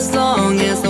as long as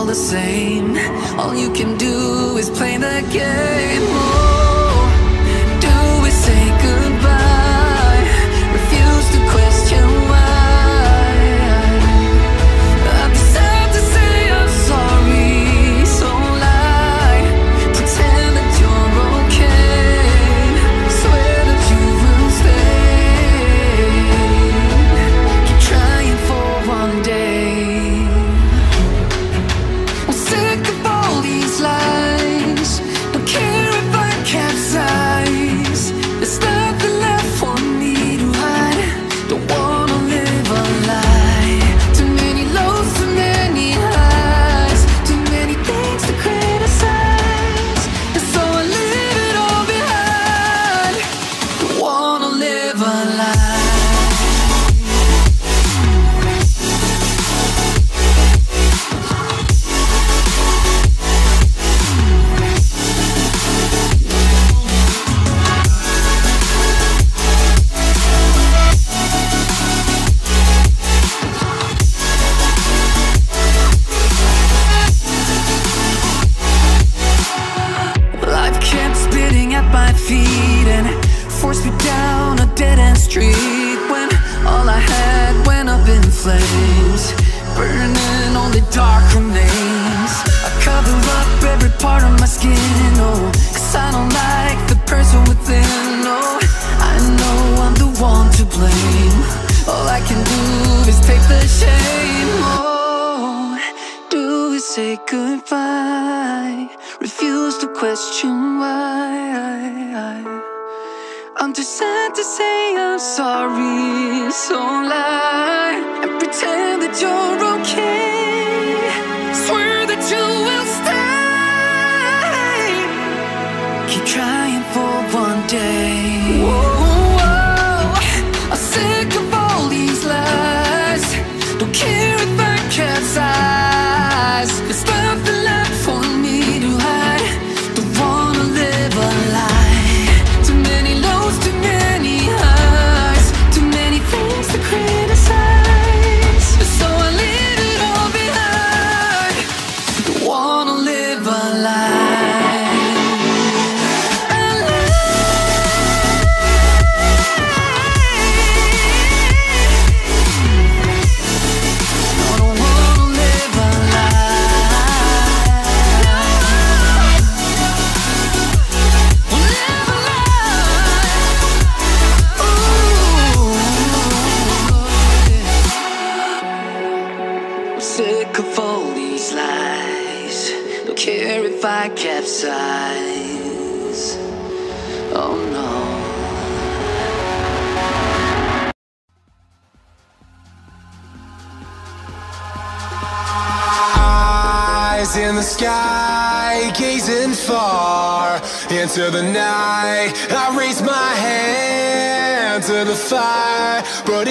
all the same. All you can do is play the game. day.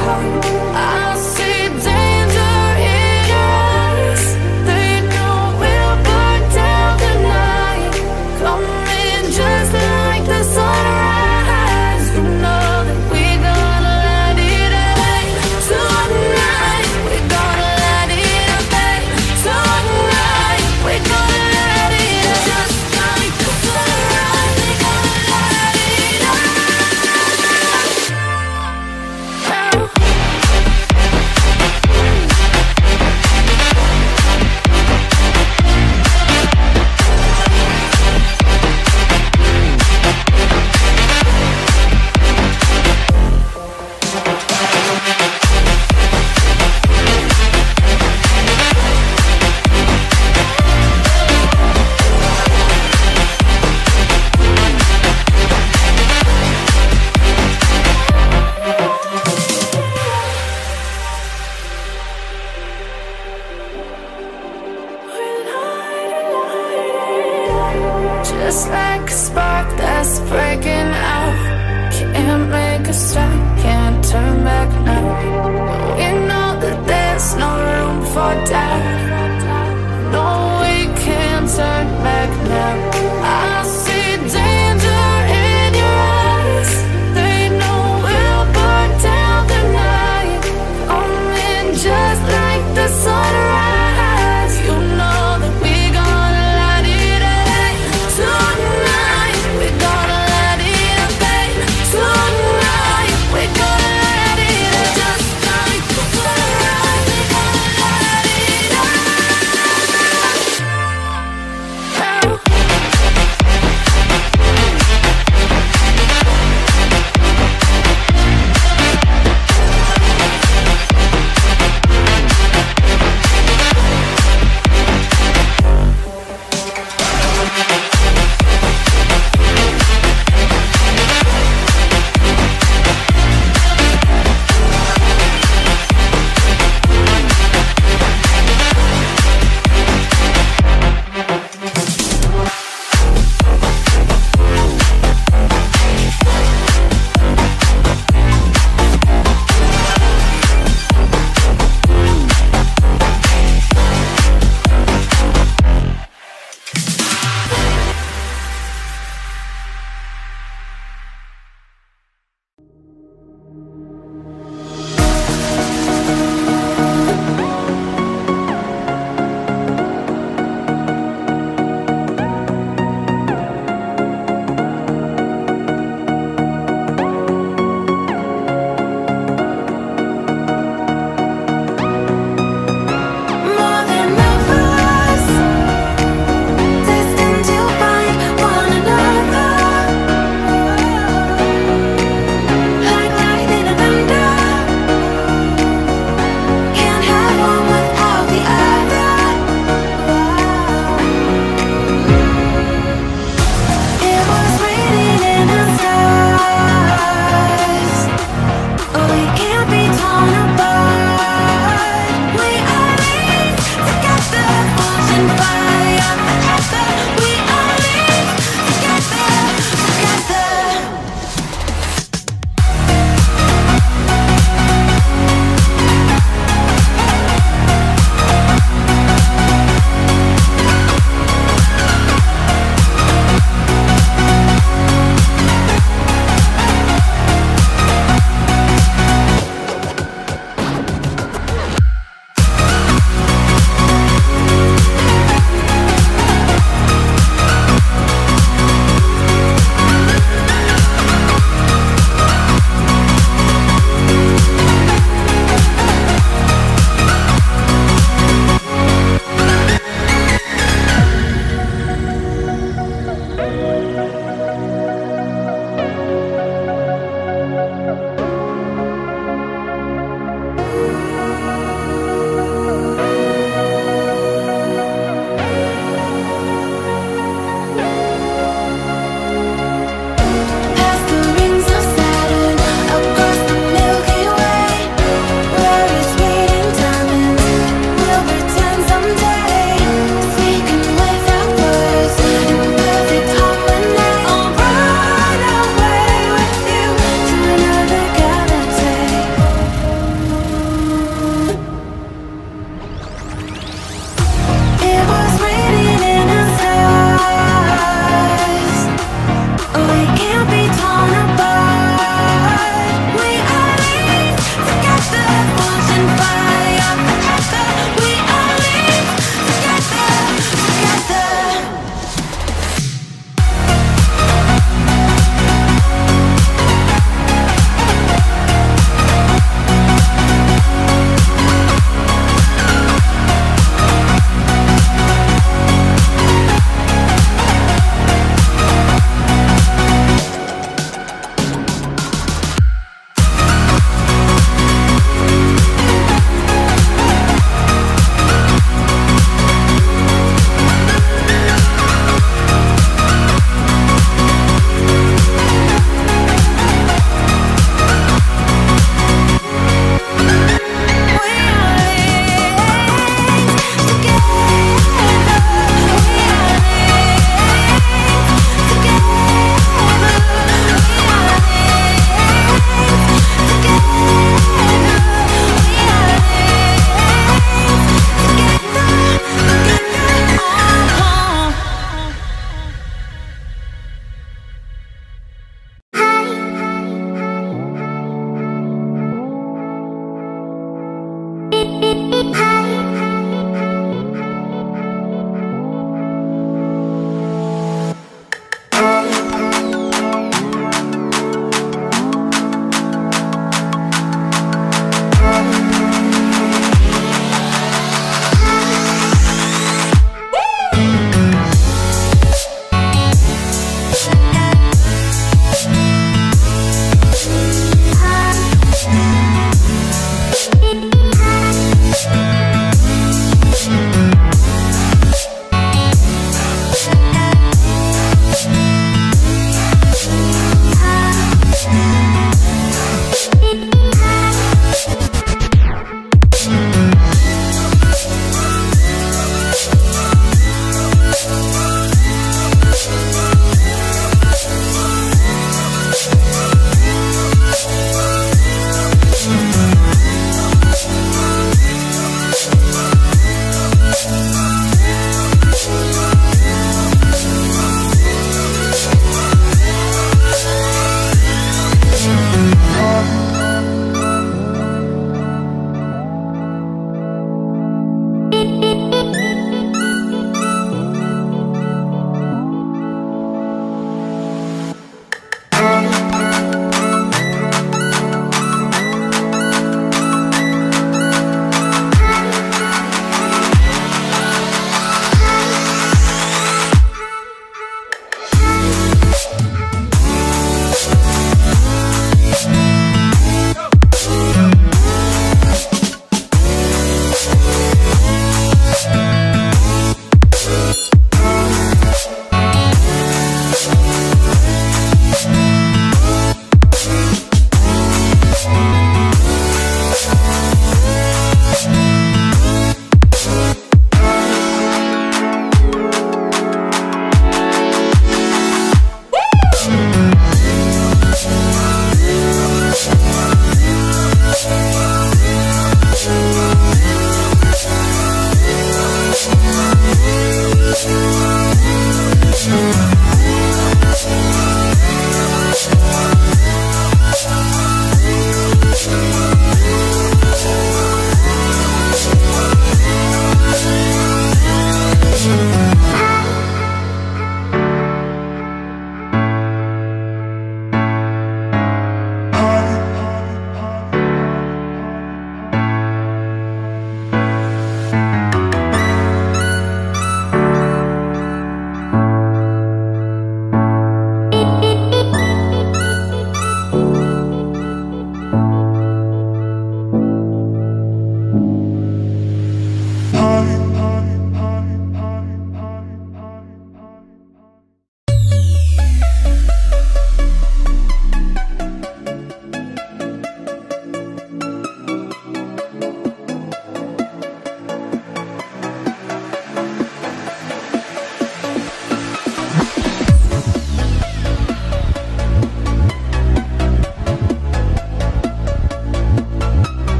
how I